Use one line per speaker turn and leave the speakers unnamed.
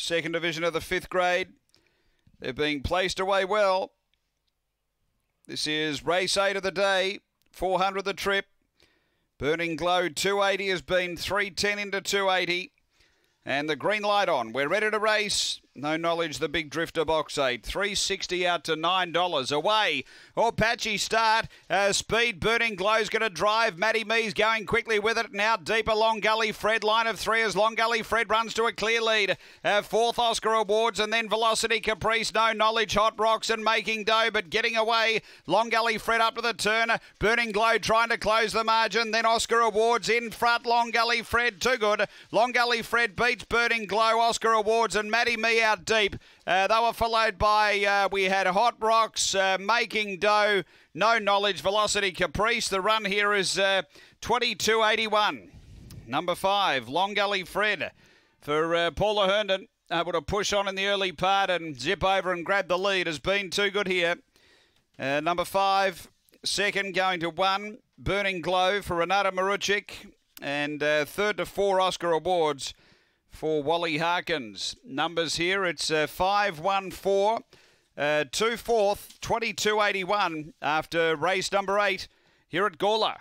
second division of the fifth grade. They're being placed away well. This is race eight of the day, 400 the trip. Burning Glow 280 has been 310 into 280. And the green light on. We're ready to race. No knowledge, the big drifter box eight. 360 out to $9. Away. Patchy start. Uh, speed burning glow's going to drive. Matty Mees going quickly with it. Now deeper Long Gully Fred. Line of three as Long Gully Fred runs to a clear lead. Uh, fourth Oscar Awards and then Velocity Caprice. No knowledge. Hot Rocks and making dough, but getting away. Long Gully Fred up to the turn. Burning Glow trying to close the margin. Then Oscar Awards in front. Long Gully Fred too good. Long Gully Fred beats Burning Glow. Oscar Awards and Matty Out deep. Uh, they were followed by, uh, we had Hot Rocks, uh, Making Dough, No Knowledge, Velocity Caprice. The run here is uh, 22.81. Number five, Long Gully Fred for uh, Paula Herndon. Able to push on in the early part and zip over and grab the lead. Has been too good here. Uh, number five, second going to one, Burning Glow for Renata Maruchik. And third to four Oscar Awards for Wally Harkins. Numbers here, it's uh, 514, uh, 2 fourth, 2281 after race number eight here at Gawler.